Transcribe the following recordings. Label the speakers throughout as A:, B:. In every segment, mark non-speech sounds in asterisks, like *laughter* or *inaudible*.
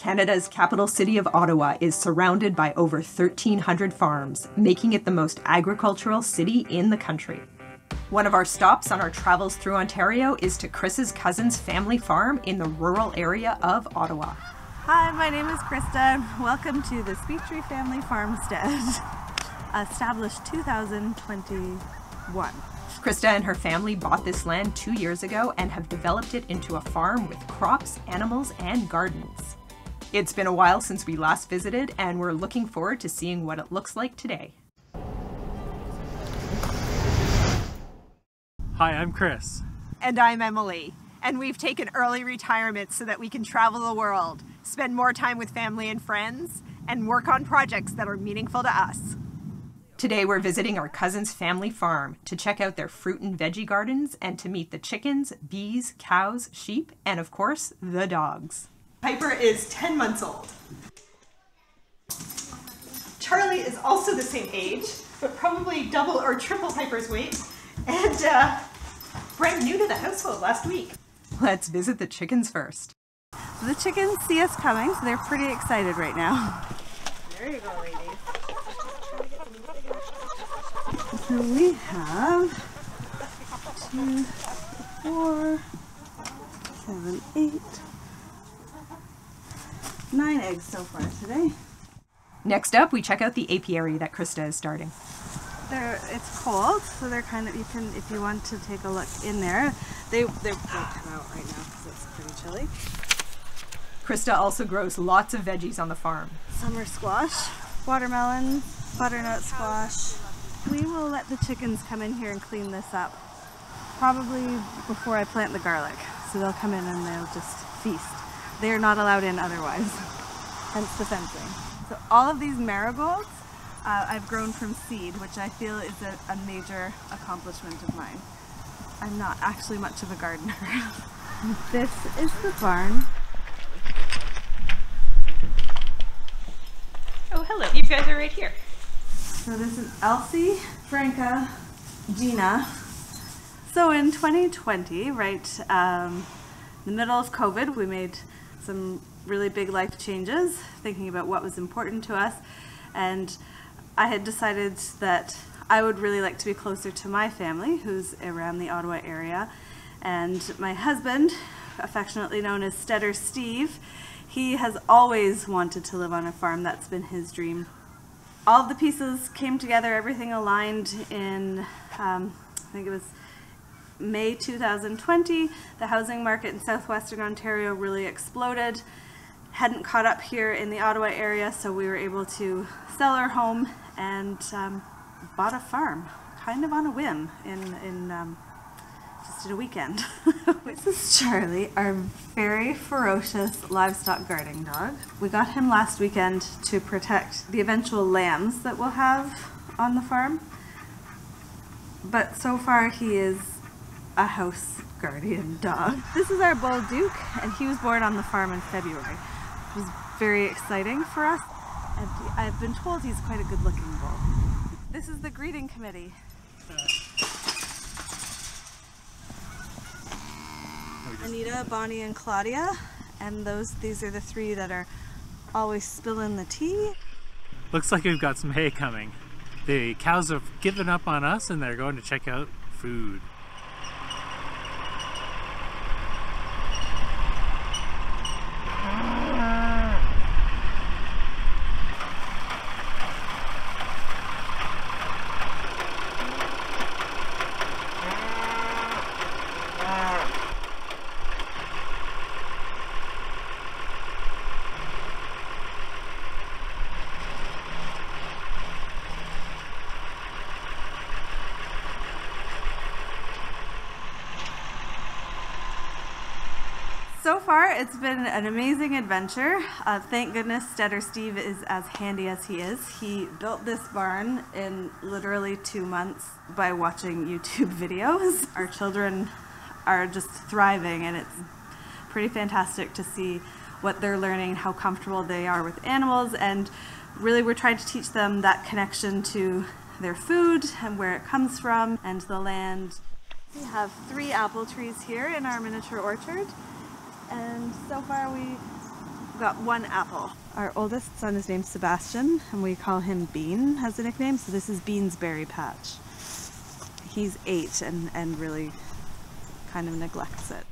A: Canada's capital city of Ottawa is surrounded by over 1,300 farms, making it the most agricultural city in the country. One of our stops on our travels through Ontario is to Chris's cousin's family farm in the rural area of Ottawa.
B: Hi, my name is Krista. Welcome to the Sweet Tree Family Farmstead, *laughs* established 2021.
A: Krista and her family bought this land two years ago and have developed it into a farm with crops, animals, and gardens. It's been a while since we last visited, and we're looking forward to seeing what it looks like today.
C: Hi, I'm Chris.
D: And I'm Emilie. And we've taken early retirement so that we can travel the world, spend more time with family and friends, and work on projects that are meaningful to us.
A: Today we're visiting our cousin's family farm to check out their fruit and veggie gardens and to meet the chickens, bees, cows, sheep, and of course, the dogs. Piper is 10 months old. Charlie is also the same age, but probably double or triple Piper's weight, and uh, brand new to the household last week. Let's visit the chickens first.
B: The chickens see us coming, so they're pretty excited right now.
D: There you go, ladies.
B: So we have two, four, seven, eight, nine eggs so far today.
A: Next up, we check out the apiary that Krista is starting.
B: They're, it's cold, so they're kind of, you can, if you want to take a look in there, they, they're, cut out right now because it's pretty chilly.
A: Krista also grows lots of veggies on the farm.
B: Summer squash, watermelon, butternut squash. We will let the chickens come in here and clean this up. Probably before I plant the garlic. So they'll come in and they'll just feast. They are not allowed in otherwise, *laughs* hence the fencing. So all of these marigolds uh, I've grown from seed, which I feel is a, a major accomplishment of mine. I'm not actually much of a gardener. *laughs* this is the barn.
D: Oh, hello. You guys are right here.
B: So this is Elsie, Franca, Gina. So in 2020, right um, in the middle of COVID, we made some really big life changes, thinking about what was important to us. And I had decided that I would really like to be closer to my family, who's around the Ottawa area. And my husband, affectionately known as Stetter Steve, he has always wanted to live on a farm. That's been his dream. All the pieces came together, everything aligned in, um, I think it was May 2020. The housing market in southwestern Ontario really exploded. Hadn't caught up here in the Ottawa area, so we were able to sell our home and um, bought a farm, kind of on a whim, in, in um, just in a weekend. *laughs* this is Charlie, our very ferocious livestock guarding dog. We got him last weekend to protect the eventual lambs that we'll have on the farm. But so far he is a house guardian dog. This is our bull Duke, and he was born on the farm in February. It was very exciting for us. I've been told he's quite a good looking bull. This is the greeting committee. Anita, Bonnie, and Claudia. And those these are the three that are always spilling the tea.
C: Looks like we've got some hay coming. The cows have given up on us and they're going to check out food.
B: So far, it's been an amazing adventure. Uh, thank goodness Stetter Steve is as handy as he is. He built this barn in literally two months by watching YouTube *laughs* videos. Our children are just thriving and it's pretty fantastic to see what they're learning, how comfortable they are with animals, and really we're trying to teach them that connection to their food and where it comes from and the land. We have three apple trees here in our miniature orchard and so far we got one apple. Our oldest son is named Sebastian, and we call him Bean as a nickname. So this is Bean's Berry Patch. He's eight and, and really kind of neglects it.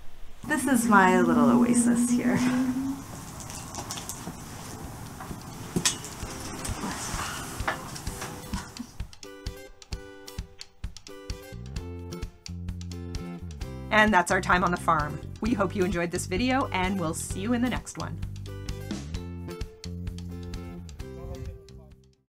B: This is my little oasis here.
A: And that's our time on the farm. We hope you enjoyed this video and we'll see you in the next one.